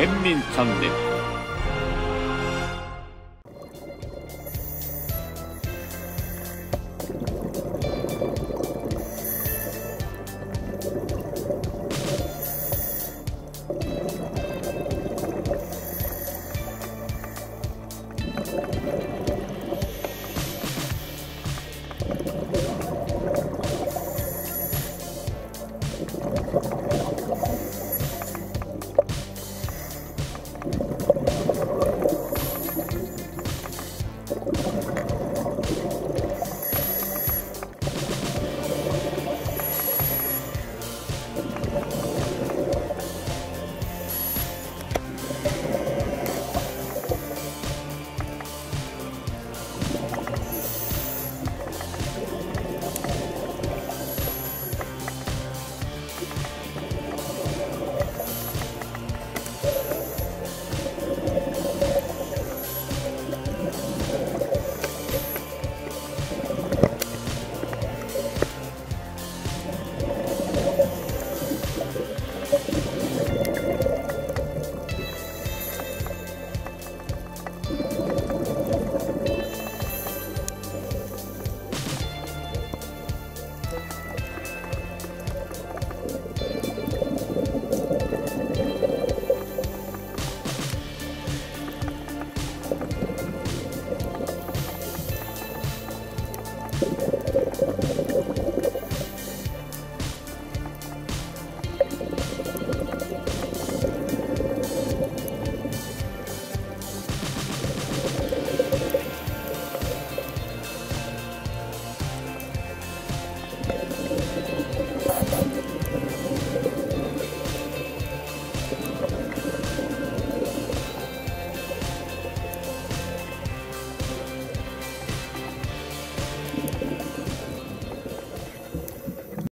県民チャンネル。